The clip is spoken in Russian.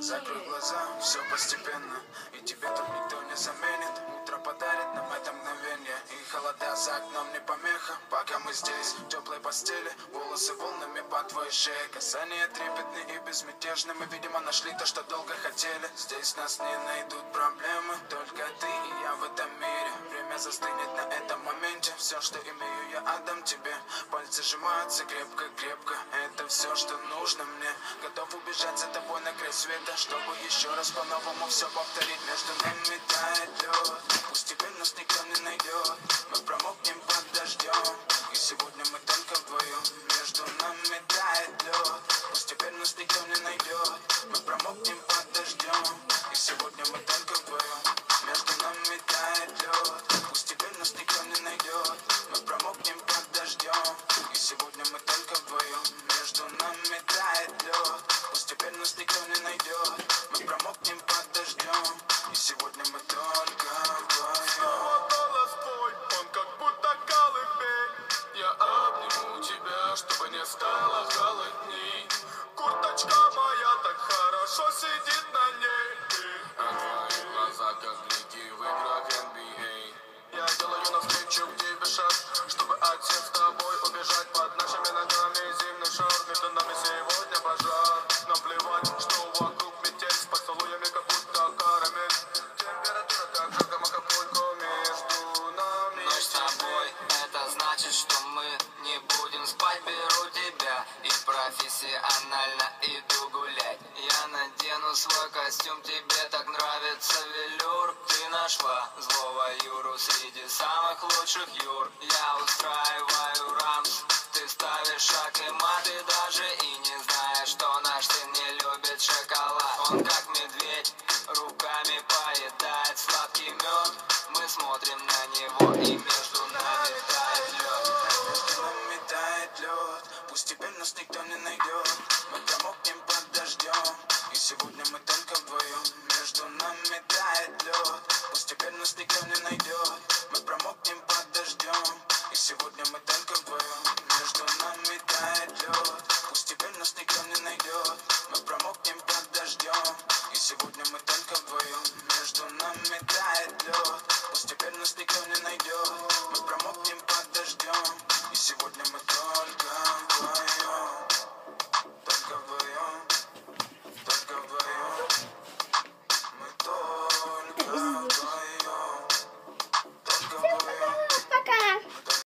Закрой глаза, все постепенно И тебе тут никто не заменит. Утро подарит нам это мгновение И холода за окном не помеха. Пока мы здесь, в теплой постели Волосы волнами по твоей шее. Касания трепетны и безмятежны Мы, видимо, нашли то, что долго хотели. Здесь нас не найдут проблемы Только ты и я в этом мире застынет на этом моменте. Все, что имею, я отдам тебе. Пальцы сжимаются крепко-крепко Это все, что нужно мне. Готов убежать за тобой на край света Чтобы еще раз по-новому все повторить. Между нами тает лед Пусть теперь нас никто не найдет Мы промокнем под дождем И сегодня мы только вдвоем Мы промокнем под дождем. И сегодня мы только вдвоем Между нами тает лед. Пусть теперь нас никто не найдет Мы промокнем под дождем. И сегодня мы только вдвоем что мы не будем спать Беру тебя и профессионально иду гулять. Я надену свой костюм, тебе так нравится велюр. Ты нашла злого Юру среди самых лучших Юр. Я устраиваю рамс, ты ставишь шаг и мат даже и не знаешь, что наш сын не любит шоколад. Он как медведь, руками поедает сладкий мед. Мы смотрим на него и между нами нас никто не найдет Мы промокнем под дождем И сегодня мы только вдвоем Между нами тает лед Пусть теперь нас никто не найдет Мы промокнем под дождем И сегодня мы только вдвоем Между нами тает лед Пусть теперь нас никто не найдет Мы промокнем под дождем И сегодня мы только вдвоем Между нами тает лед Пусть теперь нас никто не найдет Мы промокнем